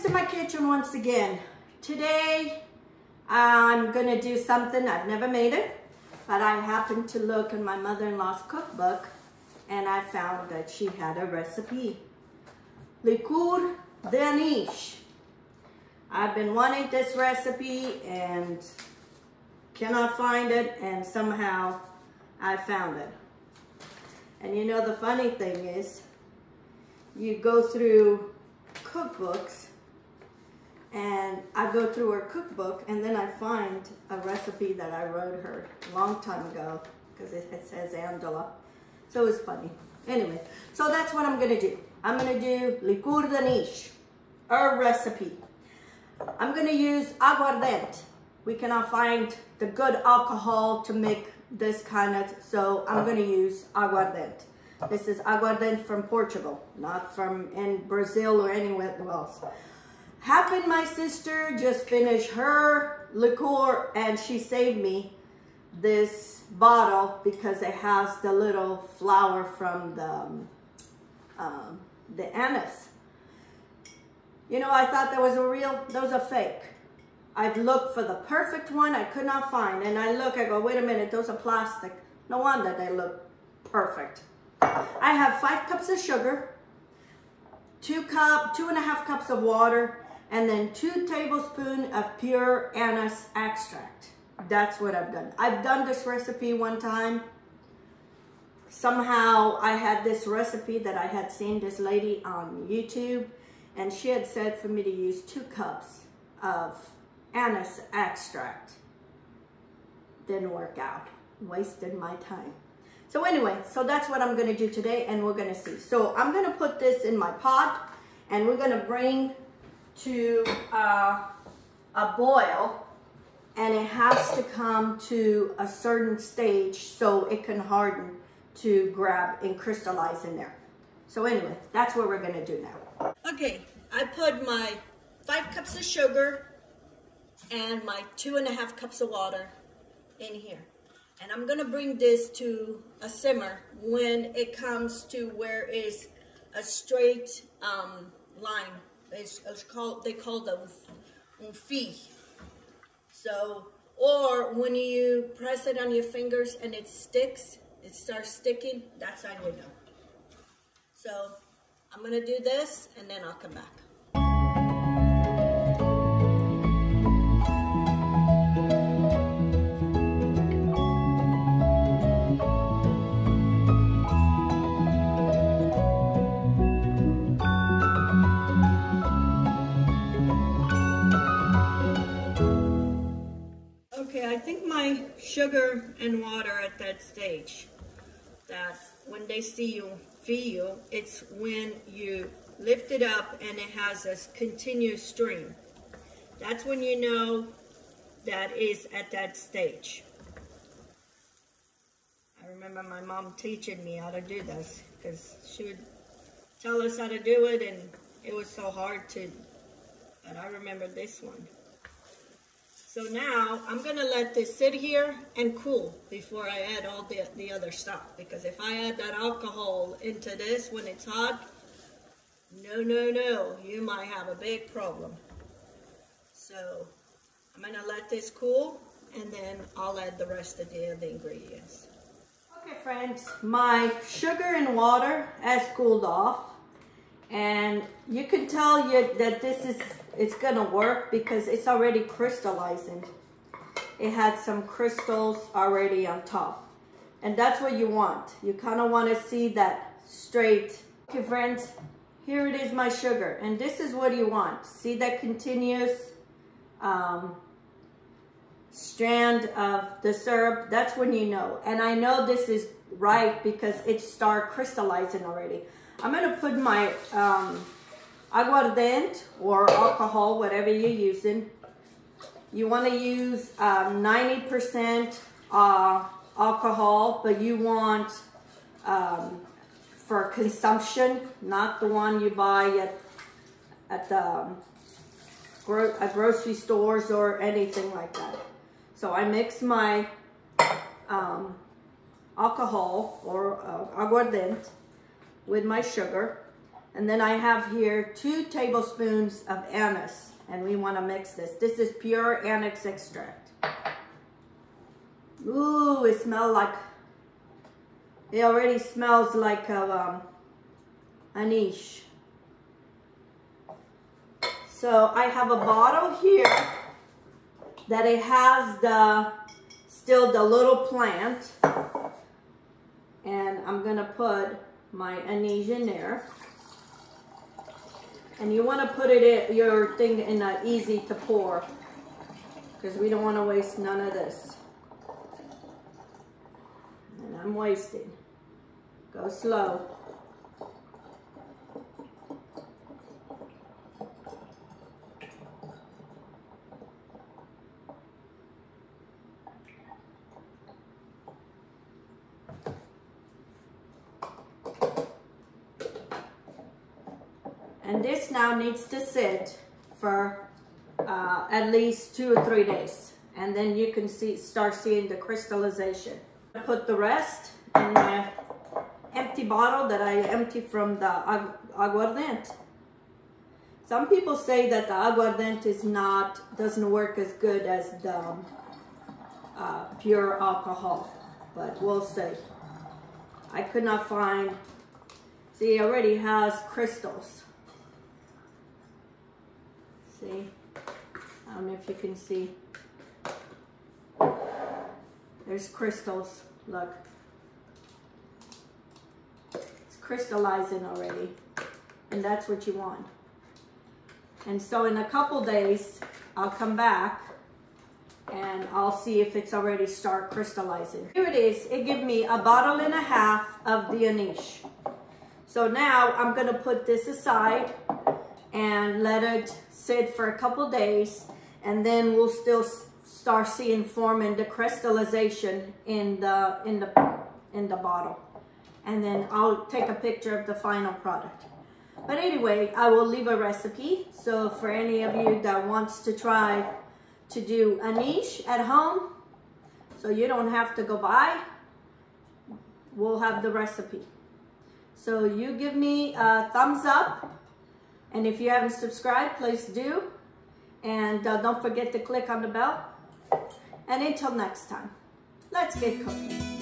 to my kitchen once again. Today I'm gonna do something, I've never made it, but I happened to look in my mother-in-law's cookbook and I found that she had a recipe. Liqueur d'anise. I've been wanting this recipe and cannot find it and somehow I found it. And you know the funny thing is, you go through cookbooks and I go through her cookbook and then I find a recipe that I wrote her a long time ago because it, says Angela. So it's funny. Anyway, so that's what I'm gonna do. I'm gonna do liqueur d'anise, a recipe. I'm gonna use aguardente. We cannot find the good alcohol to make this kind of, so I'm uh-huh. gonna use aguardente. This is aguardente from Portugal, not from in Brazil or anywhere else. Happened my sister just finished her liqueur and she saved me this bottle because it has the little flower from the, um, um, the anise. You know, I thought that was a real, that was a fake. I've looked for the perfect one I could not find. And I look, I go, wait a minute, those are plastic. No wonder they look perfect. I have five cups of sugar, two cup, two and a half cups of water, and then two tablespoons of pure anise extract. That's what I've done. I've done this recipe one time. Somehow I had this recipe that I had seen this lady on YouTube and she had said for me to use two cups of anise extract. Didn't work out. Wasted my time. So anyway, so that's what I'm gonna do today and we're gonna see. So I'm gonna put this in my pot and we're gonna bring to uh, a boil and it has to come to a certain stage so it can harden to grab and crystallize in there. So anyway, that's what we're gonna do now. Okay, I put my five cups of sugar and my two and a half cups of water in here. And I'm gonna bring this to a simmer when it comes to where is a straight um, line. It's, it's, uh, called, they call them un fi. So, or when you press it on your fingers and it sticks, it starts sticking, that's how you know. So, I'm gonna do this and then I'll come back. Sugar and water at that stage. That when they see you feel, it's when you lift it up and it has a continuous stream. That's when you know that is at that stage. I remember my mom teaching me how to do this because she would tell us how to do it and it was so hard to, but I remember this one. So now I'm gonna let this sit here and cool before I add all the, the other stuff. Because if I add that alcohol into this when it's hot, no, no, no, you might have a big problem. So I'm gonna let this cool and then I'll add the rest of the other ingredients. Okay friends, my sugar and water has cooled off and you can tell you that this is it's gonna work because it's already crystallizing. It had some crystals already on top. And that's what you want. You kind of want to see that straight. Okay, friends, here it is my sugar. And this is what you want. See that continuous um, strand of the syrup? That's when you know. And I know this is right because it started crystallizing already. I'm going to put my um, aguardente or alcohol, whatever you're using. You want to use 90% um, uh, alcohol, but you want um, for consumption, not the one you buy at, at the um, gro at grocery stores or anything like that. So I mix my um, alcohol or uh, with my sugar And then I have here two tablespoons of anise and we want to mix this. This is pure anise extract. Ooh, it smells like, it already smells like a, um, anise. So I have a bottle here that it has the, still the little plant. And I'm gonna put my anise in there. And you want to put it in your thing in a easy to pour because we don't want to waste none of this. And I'm wasting. Go slow. And this now needs to sit for uh, at least two or three days. And then you can see start seeing the crystallization. Put the rest in the empty bottle that I empty from the aguardente. Some people say that the aguardente is not, doesn't work as good as the uh, pure alcohol, but we'll see. I could not find, see, it already has crystals. See? I don't know if you can see. There's crystals, look. It's crystallizing already. And that's what you want. And so in a couple days, I'll come back and I'll see if it's already start crystallizing. Here it is. It gave me a bottle and a half of the anise. So now I'm going to put this aside and let it sit for a couple days and then we'll still start seeing forming the crystallization in the in the in the bottle. And then I'll take a picture of the final product. But anyway I will leave a recipe. So for any of you that wants to try to do anise at home so you don't have to go buy we'll have the recipe. So you give me a thumbs up and if you haven't subscribed, please do. And uh, don't forget to click on the bell. And until next time, let's get cooking.